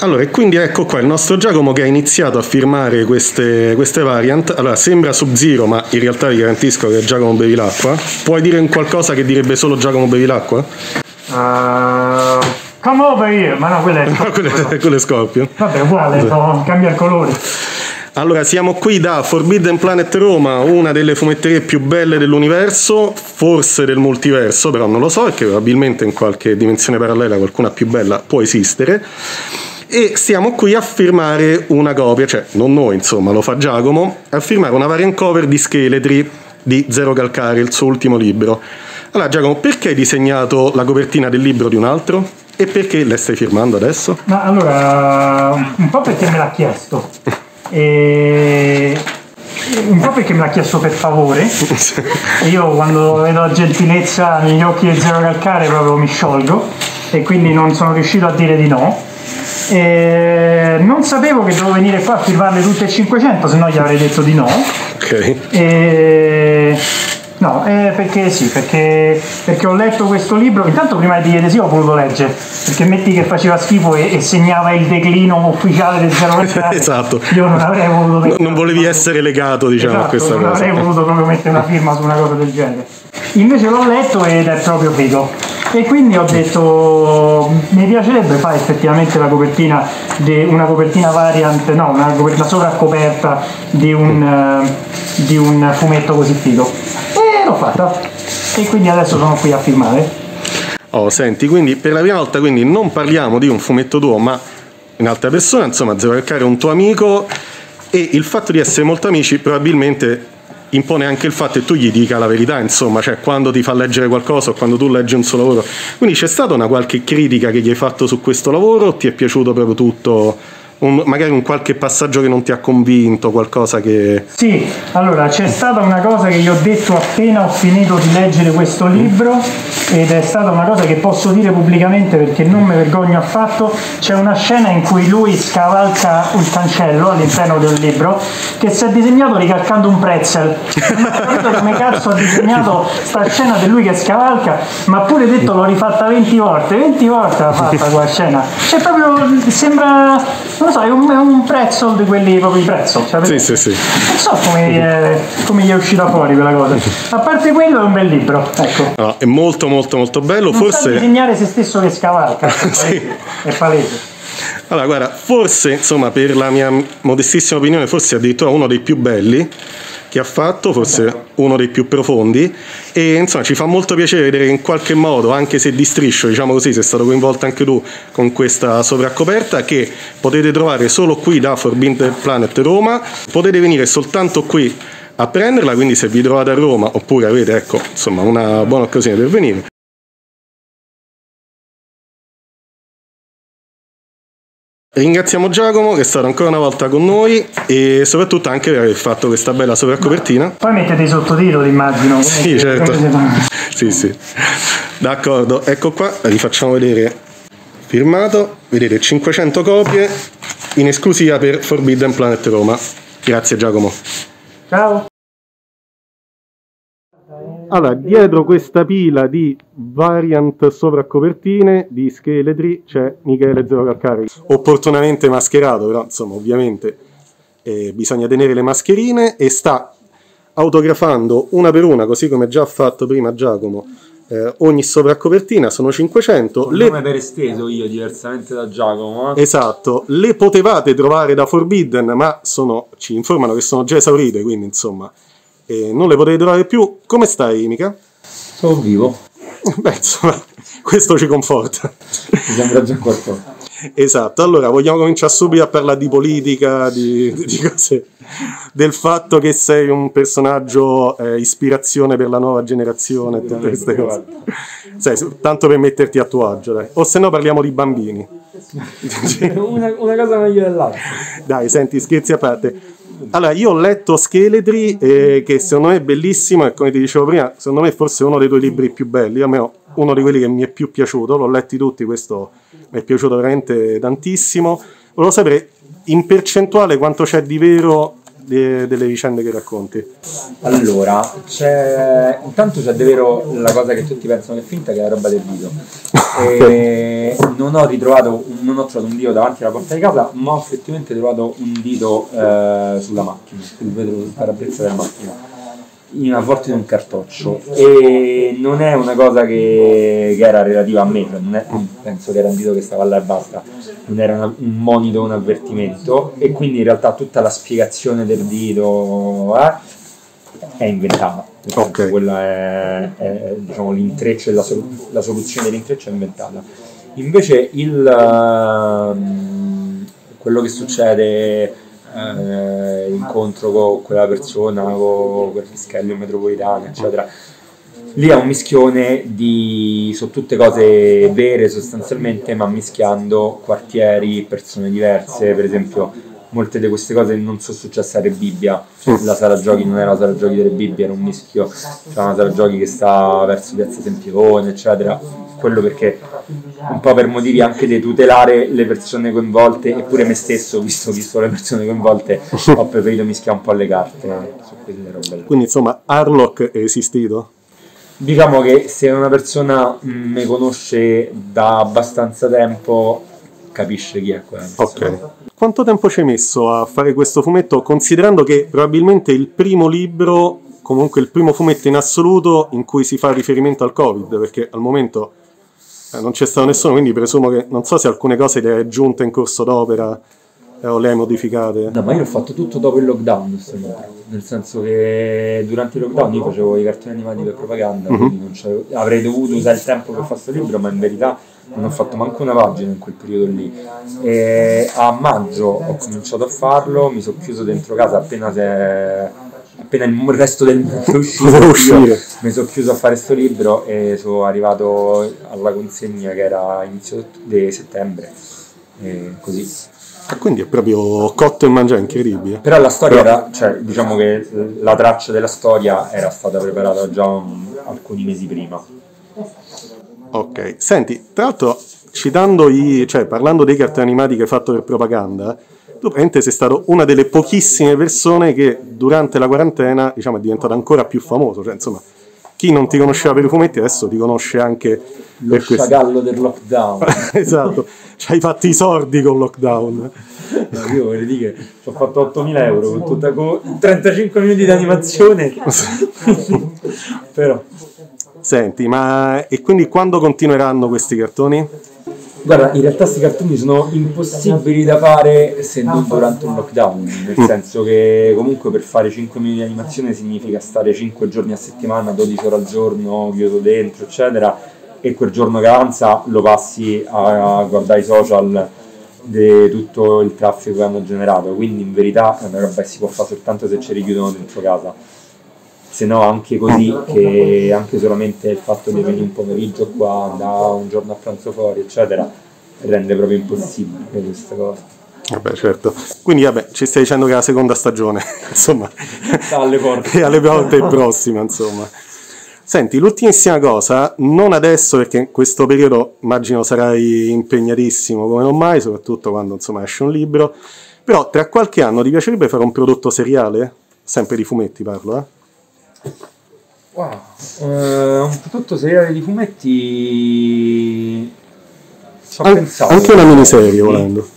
Allora, e quindi ecco qua il nostro Giacomo che ha iniziato a firmare queste, queste variant. Allora, sembra Sub-Zero, ma in realtà vi garantisco che è Giacomo Bevilacqua. Puoi dire un qualcosa che direbbe solo Giacomo Bevilacqua? Uh, come over here, ma no, quello è No, quello è, quello è Scorpio. Vabbè, uguale, no, cambia il colore. Allora, siamo qui da Forbidden Planet Roma, una delle fumetterie più belle dell'universo, forse del multiverso, però non lo so, perché probabilmente in qualche dimensione parallela qualcuna più bella può esistere e stiamo qui a firmare una copia, cioè non noi insomma, lo fa Giacomo, a firmare una variant cover di Scheletri di Zero Calcare, il suo ultimo libro. Allora Giacomo, perché hai disegnato la copertina del libro di un altro? E perché la stai firmando adesso? Ma allora, un po' perché me l'ha chiesto. E un po' perché me l'ha chiesto per favore e io quando vedo la gentilezza negli occhi di Zero Calcare proprio mi sciolgo e quindi non sono riuscito a dire di no e non sapevo che dovevo venire qua a firmarle tutte e 500, se no gli avrei detto di no. Ok. E... No, eh, perché sì, perché, perché, ho letto questo libro. Intanto prima di dire sì ho voluto leggere, perché metti che faceva schifo e, e segnava il declino ufficiale del zero Esatto. Io non avrei voluto mettere. Non volevi essere legato, diciamo, esatto, a questa non cosa. Non avrei voluto proprio mettere una firma su una cosa del genere. Invece l'ho letto ed è proprio figo. E quindi ho detto mi piacerebbe fare effettivamente la copertina di una copertina variant, no, una copertina sovraccoperta di un, uh, di un fumetto così figo. L'ho fatta. E quindi adesso sono qui a filmare. Oh, senti, quindi per la prima volta quindi non parliamo di un fumetto tuo, ma in altra persona, insomma, Zero Calcare è un tuo amico e il fatto di essere molto amici probabilmente impone anche il fatto che tu gli dica la verità, insomma, cioè quando ti fa leggere qualcosa o quando tu leggi un suo lavoro. Quindi c'è stata una qualche critica che gli hai fatto su questo lavoro o ti è piaciuto proprio tutto? Un, magari un qualche passaggio che non ti ha convinto, qualcosa che... Sì, allora c'è stata una cosa che gli ho detto appena ho finito di leggere questo libro ed è stata una cosa che posso dire pubblicamente perché non mi vergogno affatto, c'è una scena in cui lui scavalca un cancello all'interno del libro che si è disegnato ricalcando un pretzel. Non ho capito come cazzo ha disegnato sta scena di lui che scavalca, ma pure detto l'ho rifatta 20 volte, 20 volte l'ha fatta quella scena. Cioè proprio sembra non so, è un, è un prezzo di quelli proprio prezzo. Cioè, sì, sì, sì. Non so come, eh, come, gli è uscita fuori quella cosa. A parte quello è un bel libro, ecco. No, è molto molto molto bello. Non forse... disegnare se stesso che scavalca. sì. È palese. Allora, guarda, forse, insomma, per la mia modestissima opinione, forse addirittura uno dei più belli che ha fatto, forse uno dei più profondi. E insomma ci fa molto piacere vedere in qualche modo, anche se di striscio, diciamo così, sei stato coinvolto anche tu con questa sovraccoperta che potete trovare solo qui da Forbidden Planet Roma, potete venire soltanto qui a prenderla, quindi se vi trovate a Roma oppure avete ecco, insomma, una buona occasione per venire, Ringraziamo Giacomo che è stato ancora una volta con noi e soprattutto anche per aver fatto questa bella sovraccopertina. Poi mettete i sottotitoli, immagino. Sì, certo. Sì, sì. D'accordo, ecco qua, vi facciamo vedere firmato, vedete 500 copie in esclusiva per Forbidden Planet Roma. Grazie Giacomo. Ciao. Allora, dietro questa pila di variant sovraccopertine di scheletri c'è Michele Zero Calcari, opportunamente mascherato, però insomma ovviamente eh, bisogna tenere le mascherine e sta autografando una per una, così come già ha fatto prima Giacomo, eh, ogni sovraccopertina, sono 500. Con le... nome per esteso io, diversamente da Giacomo. Eh? Esatto, le potevate trovare da Forbidden, ma sono, ci informano che sono già esaurite, quindi insomma e non le potete trovare più. Come stai, Mica? Sono vivo. Beh, insomma, questo ci conforta. Mi sembra già qualcosa. Esatto, allora vogliamo cominciare subito a parlare di politica, di, di cose, del fatto che sei un personaggio eh, ispirazione per la nuova generazione, tutte queste cose. Sai, tanto per metterti a tuo agio, dai. O se no parliamo di bambini. una, una cosa meglio dell'altra. Dai, senti, scherzi a parte Allora, io ho letto Scheletri, eh, che secondo me è bellissimo e come ti dicevo prima, secondo me forse è uno dei tuoi libri più belli, almeno uno di quelli che mi è più piaciuto, l'ho letti tutti, questo mi è piaciuto veramente tantissimo. Volevo sapere in percentuale quanto c'è di vero de- delle vicende che racconti. Allora, c'è intanto c'è davvero la cosa che tutti pensano che è finta, che è la roba del dito. E non ho ritrovato, non ho trovato un dito davanti alla porta di casa, ma ho effettivamente trovato un dito eh, sulla macchina, sul vetro sul parabrezza della macchina. In, a volte in un cartoccio e non è una cosa che, che era relativa a me, non è, penso che era un dito che stava là e basta, non era una- un monito, un avvertimento e quindi in realtà tutta la spiegazione del dito eh, è inventata. Nel senso, Ok. Quella è, è, diciamo, l'intreccio la, sol- la soluzione dell'intreccio è inventata. Invece il, ehm, quello che succede, eh, incontro con quella persona, con quel fischello in metropolitana, eccetera, lì è un mischione di sono tutte cose vere sostanzialmente ma mischiando quartieri persone diverse. Per esempio molte di queste cose non sono successe a Re Bibbia. La sala giochi non era la sala giochi delle Bibbie era un mischio c'era una sala giochi che sta verso piazza Sempione eccetera quello perché un po' per motivi anche di tutelare le persone coinvolte eppure me stesso visto, visto le persone coinvolte ho preferito mischiare un po' le carte su quelle robe là. Quindi insomma, Harlock è esistito? Diciamo che se una persona mi conosce da abbastanza tempo, capisce chi è quella persona. Ok. Quanto tempo ci hai messo a fare questo fumetto, considerando che probabilmente il primo libro, comunque il primo fumetto in assoluto in cui si fa riferimento al Covid, perché al momento eh, non c'è stato nessuno, quindi presumo che non so se alcune cose le hai aggiunte in corso d'opera eh, o le hai modificate. No, ma io ho fatto tutto dopo il lockdown, nel senso che durante il lockdown io facevo i cartoni animati per propaganda, quindi non c'avevo- avrei dovuto usare il tempo per fare questo libro, ma in verità non ho fatto manco una pagina in quel periodo lì. E a maggio ho cominciato a farlo, mi sono chiuso dentro casa appena se appena il resto del mondo è uscito, mi sono chiuso a fare questo libro e sono arrivato alla consegna che era inizio di settembre. E così. Ah, quindi è proprio cotto e mangiato, incredibile. Però la storia era, cioè diciamo che la traccia della storia era stata preparata già un- alcuni mesi prima. Ok, senti, tra l'altro citando i, cioè parlando dei cartoni animati che hai fatto per propaganda, praticamente sei stato una delle pochissime persone che durante la quarantena, diciamo, è diventato ancora più famoso, cioè insomma, chi non ti conosceva per i fumetti adesso ti conosce anche Lo per questo. sciagallo del lockdown. esatto, ci hai fatto i sordi con lockdown. No, io vorrei dire che ci ho fatto 8.000 euro con, tutta, con 35 minuti di animazione. Però, Senti, ma e quindi quando continueranno questi cartoni? Guarda, in realtà questi cartoni sono impossibili da fare se non durante un lockdown. Nel senso che comunque per fare 5 minuti di animazione significa stare 5 giorni a settimana, 12 ore al giorno, chiuso dentro, eccetera. E quel giorno che avanza lo passi a guardare i social di tutto il traffico che hanno generato. Quindi in verità è una roba che si può fare soltanto se ci richiudono dentro casa. Se no anche così, che anche solamente il fatto di venire un pomeriggio qua, andare un giorno a pranzo fuori, eccetera, rende proprio impossibile questa cosa. Vabbè, certo. Quindi, vabbè, ci stai dicendo che è la seconda stagione, insomma, alle porte. e alle volte prossima, insomma. Senti, l'ultimissima cosa, non adesso perché in questo periodo immagino sarai impegnatissimo come non mai, soprattutto quando insomma esce un libro, però tra qualche anno ti piacerebbe fare un prodotto seriale? Sempre di fumetti parlo, eh? Wow. Eh, un prodotto seriale di fumetti. Ci ho An- pensato. anche una miniserie, Sì. volendo.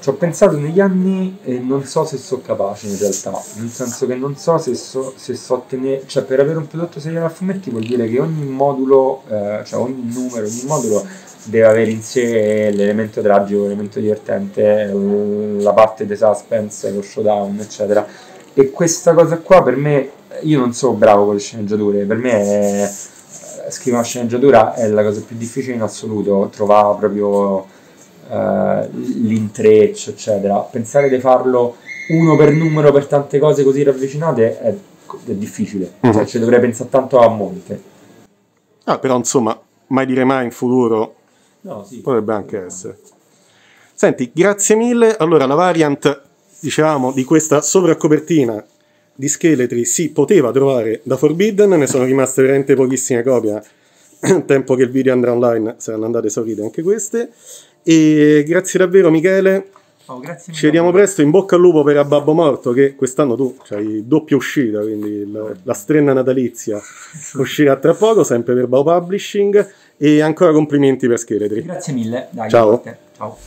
Ci ho pensato negli anni e non so se sono capace in realtà, nel senso che non so se so, se so tenere, cioè per avere un prodotto seriale a fumetti vuol dire che ogni modulo, eh, cioè ogni numero, ogni modulo deve avere in sé l'elemento tragico, l'elemento divertente, la parte di suspense, lo showdown, eccetera. E questa cosa qua per me, io non sono bravo con le sceneggiature, per me è, scrivere una sceneggiatura è la cosa più difficile in assoluto, trovare proprio eh, l'intreccio, eccetera. Pensare di farlo uno per numero per tante cose così ravvicinate è, è difficile, cioè Mhm. ci dovrei pensare tanto a monte. Ah, però insomma, mai dire mai in futuro No, sì. potrebbe anche essere. Senti, grazie mille. Allora, la variant dicevamo di questa sovracopertina di scheletri si poteva trovare da Forbidden, ne sono rimaste veramente pochissime copie. Tempo che il video andrà online saranno andate esaurite anche queste. E grazie davvero Michele. Oh, grazie Ci vediamo presto, in bocca al lupo per a Babbo Morto che quest'anno tu hai doppia uscita, quindi il- la strenna natalizia uscirà tra poco, sempre per Bao Publishing e ancora complimenti per Scheletri. Grazie mille. Dai, Ciao. Ciao.